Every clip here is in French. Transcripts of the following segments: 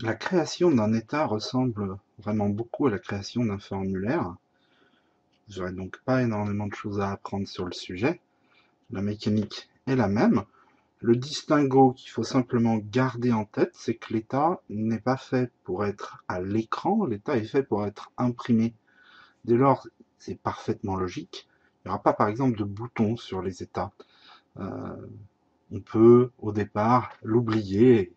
La création d'un état ressemble vraiment beaucoup à la création d'un formulaire. Vous n'aurez donc pas énormément de choses à apprendre sur le sujet. La mécanique est la même. Le distinguo qu'il faut simplement garder en tête, c'est que l'état n'est pas fait pour être à l'écran, l'état est fait pour être imprimé. Dès lors, c'est parfaitement logique. Il n'y aura pas par exemple de bouton sur les états. Euh, on peut au départ l'oublier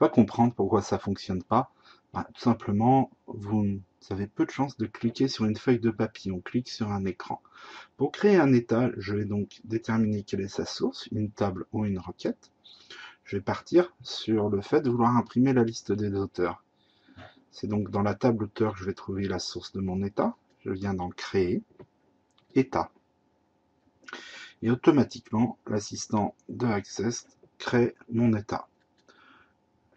pas comprendre pourquoi ça fonctionne pas. Bah, tout simplement, vous avez peu de chances de cliquer sur une feuille de papier, on clique sur un écran. Pour créer un état, je vais donc déterminer quelle est sa source, une table ou une requête. Je vais partir sur le fait de vouloir imprimer la liste des auteurs. C'est donc dans la table auteur que je vais trouver la source de mon état. Je viens d'en créer, état. Et automatiquement, l'assistant de Access crée mon état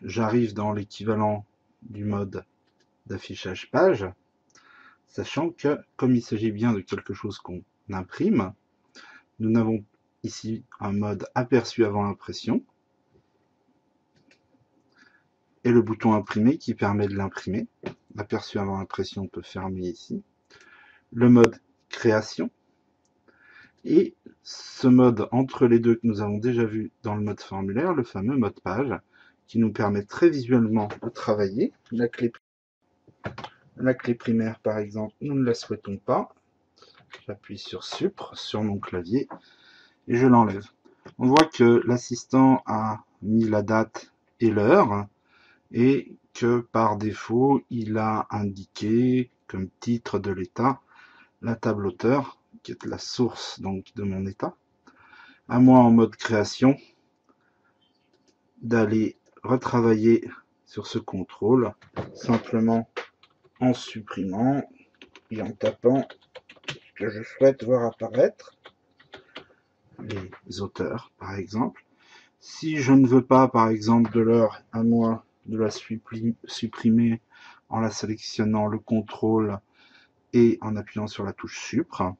j'arrive dans l'équivalent du mode d'affichage page, sachant que comme il s'agit bien de quelque chose qu'on imprime, nous n'avons ici un mode aperçu avant l'impression et le bouton imprimer qui permet de l'imprimer. Aperçu avant l'impression peut fermer ici. Le mode création et ce mode entre les deux que nous avons déjà vu dans le mode formulaire, le fameux mode page, qui nous permet très visuellement de travailler. La clé, la clé primaire, par exemple, nous ne la souhaitons pas. J'appuie sur Supre sur mon clavier et je l'enlève. On voit que l'assistant a mis la date et l'heure et que par défaut, il a indiqué comme titre de l'état la table auteur, qui est la source donc de mon état. À moi en mode création d'aller retravailler sur ce contrôle simplement en supprimant et en tapant que je souhaite voir apparaître. Les auteurs par exemple. Si je ne veux pas par exemple de l'heure à moi de la supprimer en la sélectionnant le contrôle et en appuyant sur la touche supre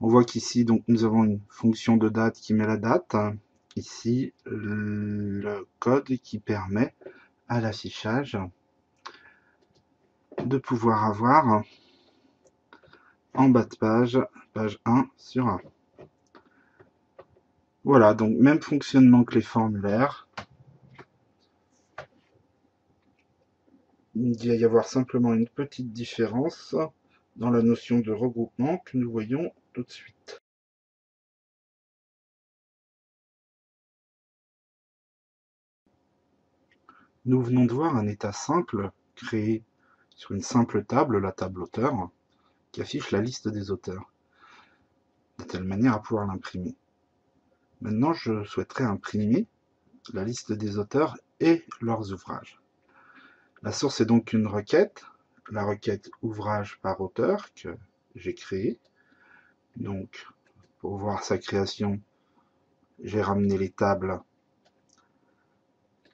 on voit qu'ici donc nous avons une fonction de date qui met la date ici le code qui permet à l'affichage de pouvoir avoir en bas de page, page 1 sur 1. Voilà, donc même fonctionnement que les formulaires. Il va y avoir simplement une petite différence dans la notion de regroupement que nous voyons tout de suite. Nous venons de voir un état simple créé sur une simple table, la table auteur, qui affiche la liste des auteurs, de telle manière à pouvoir l'imprimer. Maintenant, je souhaiterais imprimer la liste des auteurs et leurs ouvrages. La source est donc une requête, la requête ouvrage par auteur que j'ai créée. Donc, pour voir sa création, j'ai ramené les tables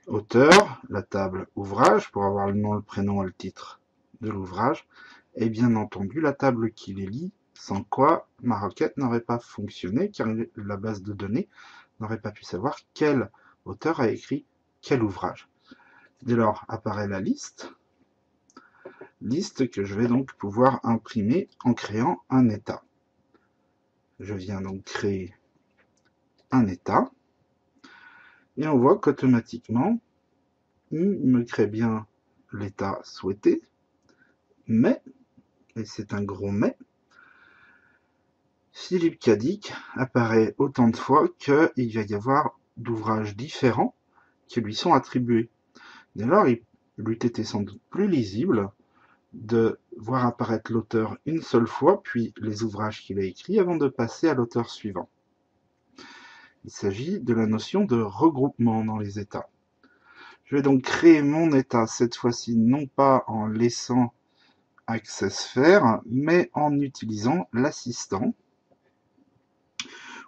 auteur, la table ouvrage, pour avoir le nom, le prénom et le titre de l'ouvrage, et bien entendu la table qui les lit, sans quoi ma requête n'aurait pas fonctionné, car la base de données n'aurait pas pu savoir quel auteur a écrit quel ouvrage. Dès lors apparaît la liste, liste que je vais donc pouvoir imprimer en créant un état. Je viens donc créer un état et on voit qu'automatiquement, il me crée bien l'état souhaité, mais, et c'est un gros mais, Philippe Cadic apparaît autant de fois qu'il va y avoir d'ouvrages différents qui lui sont attribués. Dès lors, il lui était sans doute plus lisible de voir apparaître l'auteur une seule fois, puis les ouvrages qu'il a écrits, avant de passer à l'auteur suivant. Il s'agit de la notion de regroupement dans les états. Je vais donc créer mon état, cette fois-ci non pas en laissant Access faire, mais en utilisant l'assistant,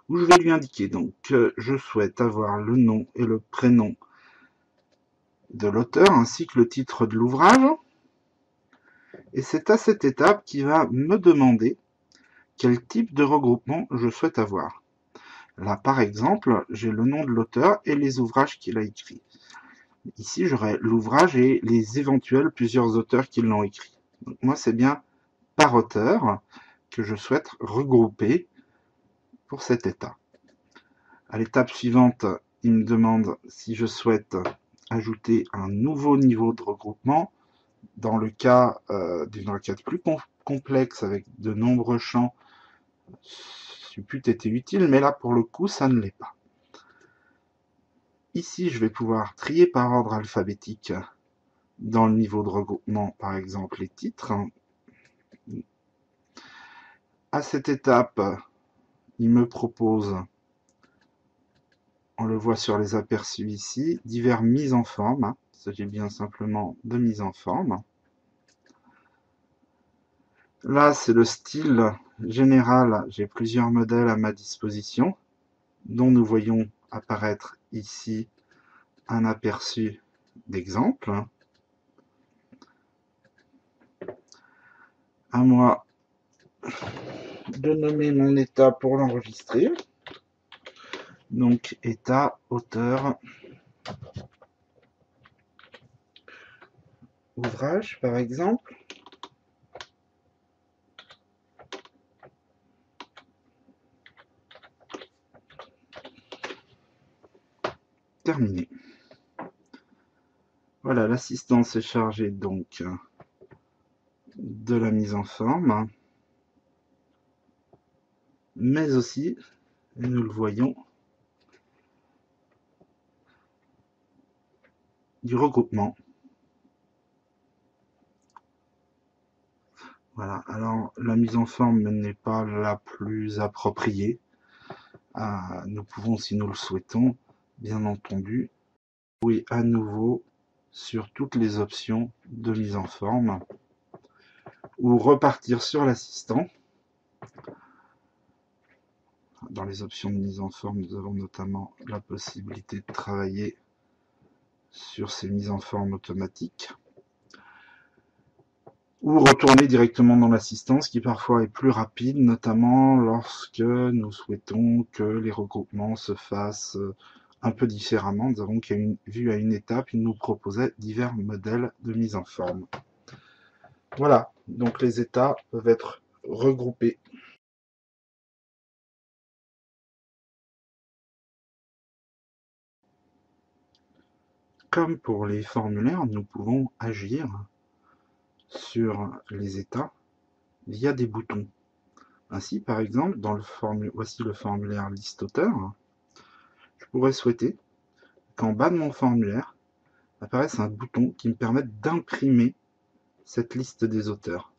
où je vais lui indiquer donc que je souhaite avoir le nom et le prénom de l'auteur ainsi que le titre de l'ouvrage. Et c'est à cette étape qu'il va me demander quel type de regroupement je souhaite avoir. Là, par exemple, j'ai le nom de l'auteur et les ouvrages qu'il a écrits. Ici, j'aurai l'ouvrage et les éventuels plusieurs auteurs qui l'ont écrit. Moi, c'est bien par auteur que je souhaite regrouper pour cet état. À l'étape suivante, il me demande si je souhaite ajouter un nouveau niveau de regroupement. Dans le cas euh, d'une requête plus complexe avec de nombreux champs, ça pu été utile, mais là pour le coup ça ne l'est pas. Ici je vais pouvoir trier par ordre alphabétique dans le niveau de regroupement par exemple les titres. À cette étape, il me propose on le voit sur les aperçus ici, divers mises en forme. Il s'agit bien simplement de mise en forme. Là, c'est le style général. J'ai plusieurs modèles à ma disposition, dont nous voyons apparaître ici un aperçu d'exemple. À moi de nommer mon état pour l'enregistrer. Donc état, auteur, ouvrage par exemple. Voilà, l'assistance est chargée donc de la mise en forme, mais aussi, nous le voyons, du regroupement. Voilà, alors la mise en forme n'est pas la plus appropriée. Ah, nous pouvons, si nous le souhaitons, bien entendu, jouer à nouveau sur toutes les options de mise en forme ou repartir sur l'assistant. Dans les options de mise en forme, nous avons notamment la possibilité de travailler sur ces mises en forme automatiques ou retourner directement dans l'assistance qui parfois est plus rapide, notamment lorsque nous souhaitons que les regroupements se fassent un peu différemment. Nous avons vu à une étape, il nous proposait divers modèles de mise en forme. Voilà, donc les états peuvent être regroupés Comme pour les formulaires, nous pouvons agir sur les états via des boutons. Ainsi, par exemple, dans le voici le formulaire liste auteur, je pourrais souhaiter qu'en bas de mon formulaire apparaisse un bouton qui me permette d'imprimer cette liste des auteurs.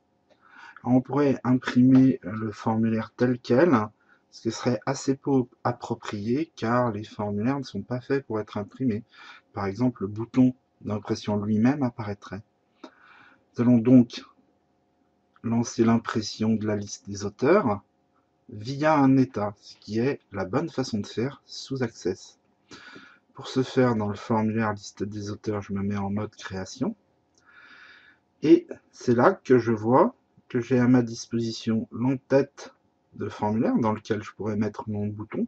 on pourrait imprimer le formulaire tel quel, ce qui serait assez peu approprié car les formulaires ne sont pas faits pour être imprimés. Par exemple, le bouton d'impression lui-même apparaîtrait. Nous allons donc lancer l'impression de la liste des auteurs via un état, ce qui est la bonne façon de faire sous Access. Pour ce faire, dans le formulaire liste des auteurs, je me mets en mode création. Et c'est là que je vois que j'ai à ma disposition l'entête de formulaire dans lequel je pourrais mettre mon bouton,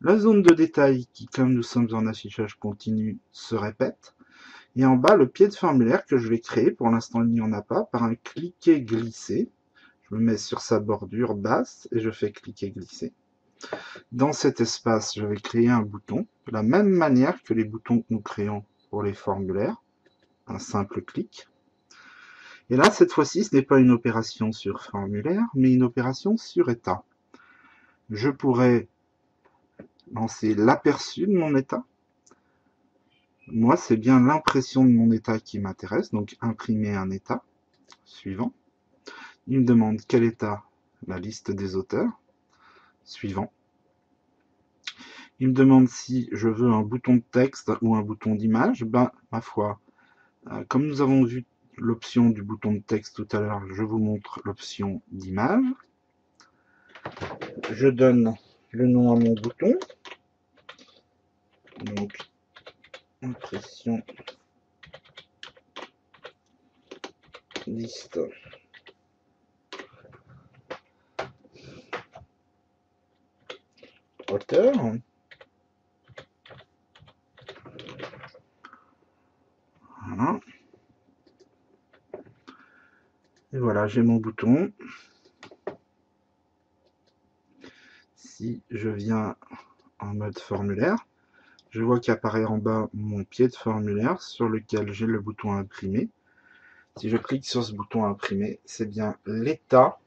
la zone de détail qui, comme nous sommes en affichage continu, se répète, et en bas le pied de formulaire que je vais créer, pour l'instant il n'y en a pas, par un cliquer-glisser. Je me mets sur sa bordure basse et je fais cliquer-glisser. Dans cet espace, je vais créer un bouton, de la même manière que les boutons que nous créons pour les formulaires, un simple clic. Et là, cette fois-ci, ce n'est pas une opération sur formulaire, mais une opération sur état. Je pourrais lancer l'aperçu de mon état. Moi, c'est bien l'impression de mon état qui m'intéresse, donc imprimer un état. Suivant. Il me demande quel état La liste des auteurs. Suivant. Il me demande si je veux un bouton de texte ou un bouton d'image. Ben, ma foi, euh, comme nous avons vu l'option du bouton de texte tout à l'heure, je vous montre l'option d'image. Je donne le nom à mon bouton. Donc, impression liste Voilà. Et voilà, j'ai mon bouton. Si je viens en mode formulaire, je vois qu'apparaît en bas mon pied de formulaire sur lequel j'ai le bouton imprimé. Si je clique sur ce bouton à imprimer, c'est bien l'état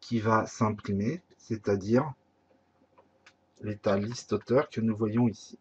qui va s'imprimer, c'est-à-dire l'état liste auteur que nous voyons ici.